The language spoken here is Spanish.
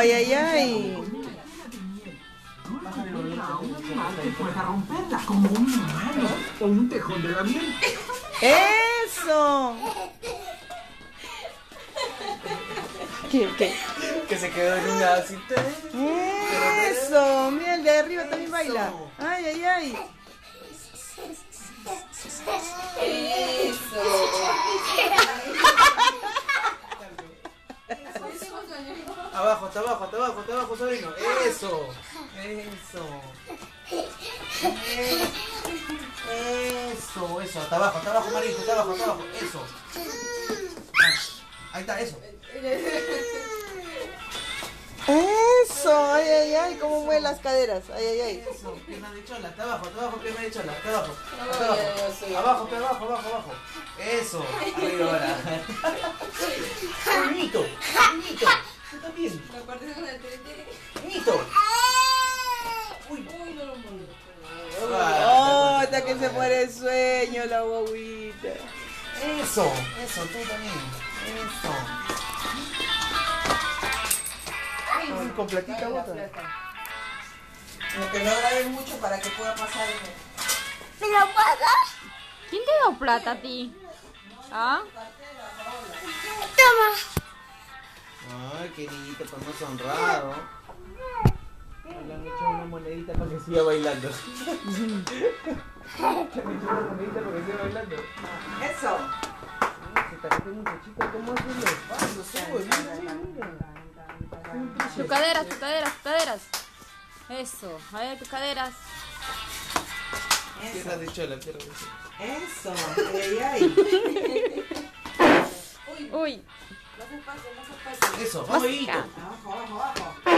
Ay, ay, ay. Que pueda romperla como un o un tejón de la miel. ¡Eso! ¿Qué, qué? Que se quedó en una cinta. Eso, mira el de arriba también baila. Ay, ay, ay. Abajo, hasta abajo, hasta abajo, hasta abajo, sobrino. Eso. Eso. Eso, eso, hasta abajo, hasta abajo, Marito, hasta abajo, hasta abajo. Eso. Ahí está, eso. Eso, ay, ay, ay, cómo mueve las caderas. Ay, ay, ay. Eso, pierna de chola, hasta abajo, hasta abajo, pierna de chola, hasta abajo. Hasta abajo. Abajo, abajo, abajo, abajo. Eso. Arriba ahora. Niñito, niñito. Tú también. Niñito. Uy. Oh, hasta que se muere el sueño, la guaguita. Eso, eso, tú también. Eso. Ay, con platita bota. Lo que no grabes mucho para que pueda pasar. ¿Quién te dio plata a ti? ¿Ah? Ay, qué niñito, pues no honrado. Le han hecho una monedita para que siga bailando. Le han hecho una monedita para que siga bailando. Eso. Se está este muchachito, ¿cómo hace los pasos? Sube, mira, mira. Tus caderas, tus caderas, tus caderas. Eso, a ver tus caderas. Tierra de chola, tierra de chola. Eso. Ay, ay, ay. Uy, paso, paso, paso. Eso, vamos, Abajo.